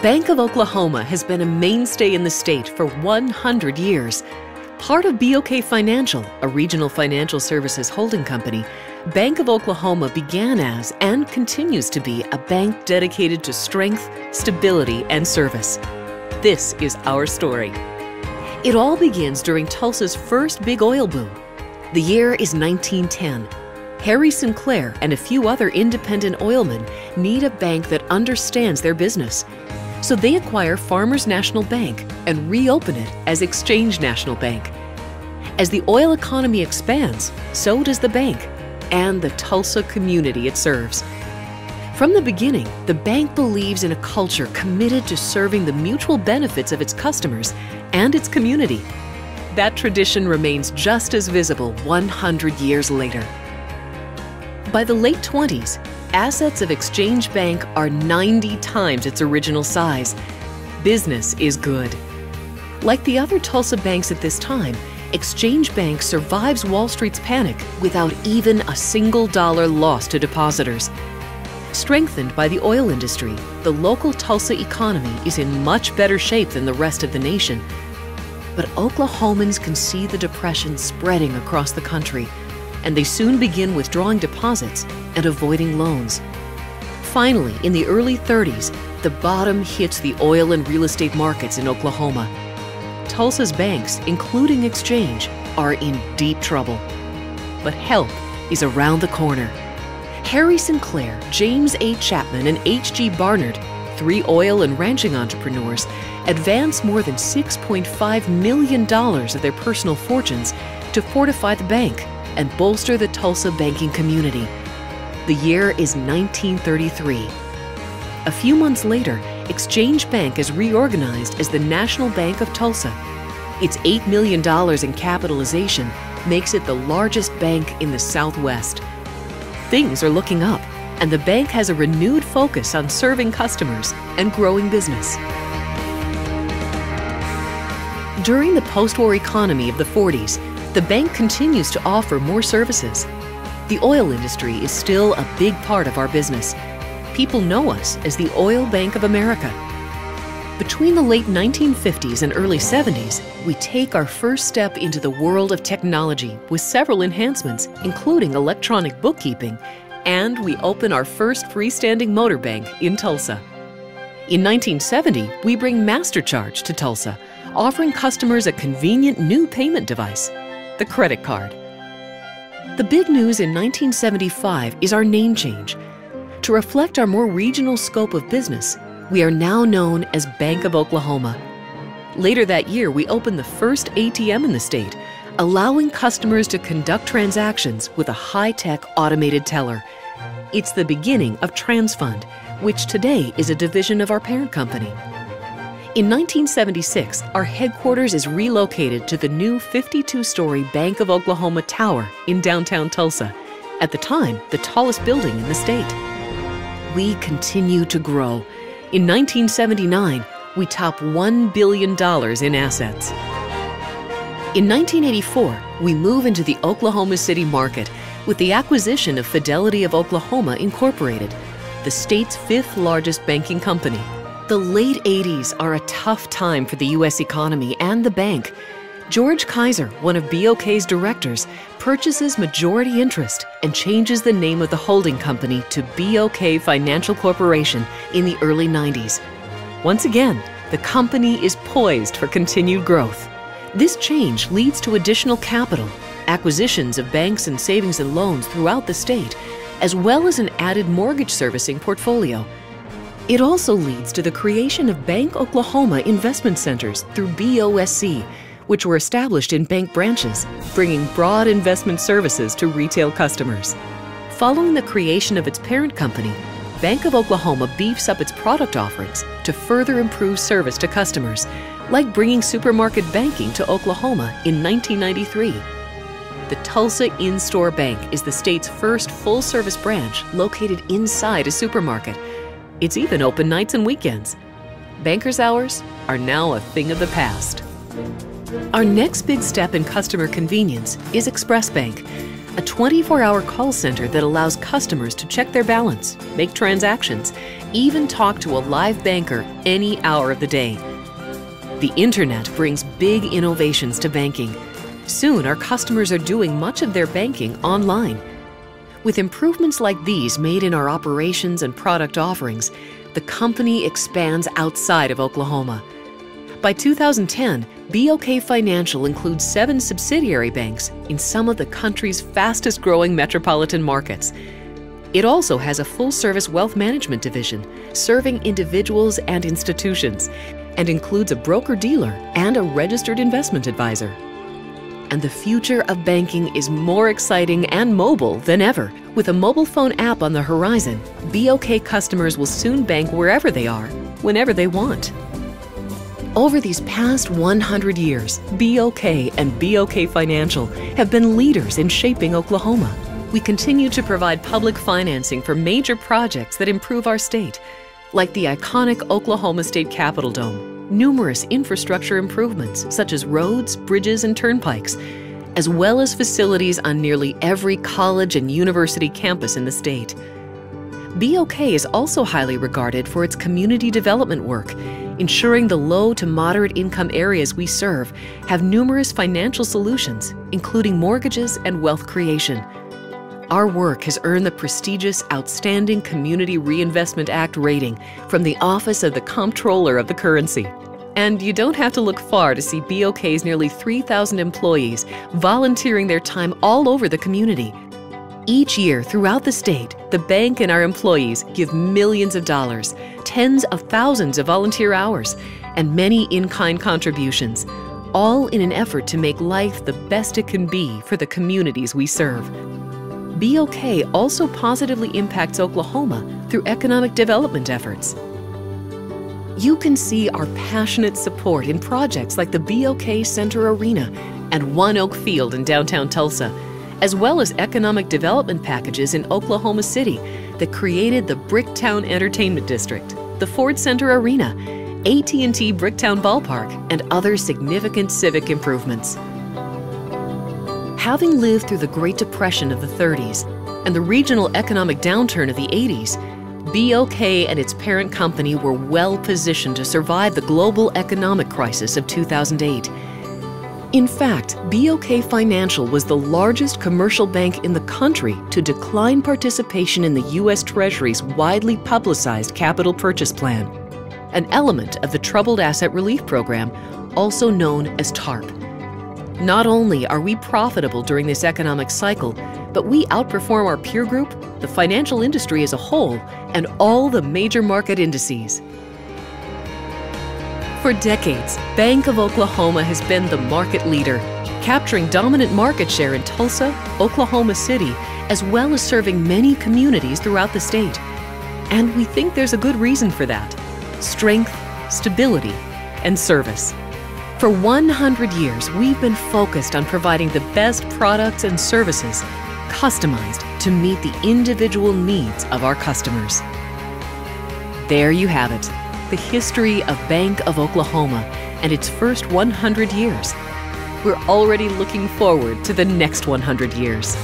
Bank of Oklahoma has been a mainstay in the state for 100 years. Part of BOK Financial, a regional financial services holding company, Bank of Oklahoma began as and continues to be a bank dedicated to strength, stability, and service. This is our story. It all begins during Tulsa's first big oil boom. The year is 1910. Harry Sinclair and a few other independent oilmen need a bank that understands their business so they acquire Farmers National Bank and reopen it as Exchange National Bank. As the oil economy expands, so does the bank and the Tulsa community it serves. From the beginning, the bank believes in a culture committed to serving the mutual benefits of its customers and its community. That tradition remains just as visible 100 years later. By the late 20s, assets of Exchange Bank are 90 times its original size. Business is good. Like the other Tulsa banks at this time, Exchange Bank survives Wall Street's panic without even a single dollar lost to depositors. Strengthened by the oil industry, the local Tulsa economy is in much better shape than the rest of the nation. But Oklahomans can see the depression spreading across the country and they soon begin withdrawing deposits and avoiding loans. Finally, in the early 30s, the bottom hits the oil and real estate markets in Oklahoma. Tulsa's banks, including Exchange, are in deep trouble. But help is around the corner. Harry Sinclair, James A. Chapman, and H.G. Barnard, three oil and ranching entrepreneurs, advance more than $6.5 million of their personal fortunes to fortify the bank and bolster the Tulsa banking community. The year is 1933. A few months later, Exchange Bank is reorganized as the National Bank of Tulsa. Its $8 million in capitalization makes it the largest bank in the Southwest. Things are looking up, and the bank has a renewed focus on serving customers and growing business. During the post war economy of the 40s, the bank continues to offer more services. The oil industry is still a big part of our business. People know us as the Oil Bank of America. Between the late 1950s and early 70s, we take our first step into the world of technology with several enhancements, including electronic bookkeeping, and we open our first freestanding motor bank in Tulsa. In 1970, we bring MasterCharge to Tulsa, offering customers a convenient new payment device the credit card. The big news in 1975 is our name change. To reflect our more regional scope of business, we are now known as Bank of Oklahoma. Later that year, we opened the first ATM in the state, allowing customers to conduct transactions with a high tech automated teller. It's the beginning of TransFund, which today is a division of our parent company. In 1976, our headquarters is relocated to the new 52 story Bank of Oklahoma Tower in downtown Tulsa, at the time, the tallest building in the state. We continue to grow. In 1979, we top $1 billion in assets. In 1984, we move into the Oklahoma City market with the acquisition of Fidelity of Oklahoma Incorporated, the state's fifth largest banking company. The late 80s are a tough time for the U.S. economy and the bank. George Kaiser, one of BOK's directors, purchases majority interest and changes the name of the holding company to BOK Financial Corporation in the early 90s. Once again, the company is poised for continued growth. This change leads to additional capital, acquisitions of banks and savings and loans throughout the state, as well as an added mortgage servicing portfolio it also leads to the creation of Bank Oklahoma investment centers through BOSC, which were established in bank branches, bringing broad investment services to retail customers. Following the creation of its parent company, Bank of Oklahoma beefs up its product offerings to further improve service to customers, like bringing supermarket banking to Oklahoma in 1993. The Tulsa In Store Bank is the state's first full service branch located inside a supermarket it's even open nights and weekends. Banker's hours are now a thing of the past. Our next big step in customer convenience is Express Bank. a 24 hour call center that allows customers to check their balance, make transactions, even talk to a live banker any hour of the day. The internet brings big innovations to banking. Soon, our customers are doing much of their banking online. With improvements like these made in our operations and product offerings, the company expands outside of Oklahoma. By 2010, BOK Financial includes seven subsidiary banks in some of the country's fastest growing metropolitan markets. It also has a full service wealth management division serving individuals and institutions and includes a broker dealer and a registered investment advisor. And the future of banking is more exciting and mobile than ever. With a mobile phone app on the horizon, BOK customers will soon bank wherever they are, whenever they want. Over these past 100 years, BOK and BOK Financial have been leaders in shaping Oklahoma. We continue to provide public financing for major projects that improve our state, like the iconic Oklahoma State Capitol Dome, numerous infrastructure improvements such as roads, bridges, and turnpikes, as well as facilities on nearly every college and university campus in the state. BOK is also highly regarded for its community development work, ensuring the low to moderate income areas we serve have numerous financial solutions, including mortgages and wealth creation. Our work has earned the prestigious Outstanding Community Reinvestment Act rating from the Office of the Comptroller of the Currency. And you don't have to look far to see BOK's nearly 3,000 employees volunteering their time all over the community each year throughout the state, the bank and our employees give millions of dollars, tens of thousands of volunteer hours, and many in kind contributions, all in an effort to make life the best it can be for the communities we serve. BOK also positively impacts Oklahoma through economic development efforts. You can see our passionate support in projects like the BOK Center Arena and ONEOK Field in downtown Tulsa as well as economic development packages in Oklahoma City that created the Bricktown Entertainment District, the Ford Center Arena, AT&T Bricktown Ballpark, and other significant civic improvements. Having lived through the Great Depression of the 30s and the regional economic downturn of the 80s, BOK and its parent company were well positioned to survive the global economic crisis of 2008 in fact, BOK Financial was the largest commercial bank in the country to decline participation in the U.S. Treasury's widely publicized capital purchase plan, an element of the Troubled Asset Relief Program, also known as TARP. Not only are we profitable during this economic cycle, but we outperform our peer group, the financial industry as a whole, and all the major market indices. For decades, Bank of Oklahoma has been the market leader, capturing dominant market share in Tulsa, Oklahoma City, as well as serving many communities throughout the state. And we think there's a good reason for that strength, stability, and service. For 100 years, we've been focused on providing the best products and services customized to meet the individual needs of our customers. There you have it the history of Bank of Oklahoma and its first 100 years. We're already looking forward to the next 100 years.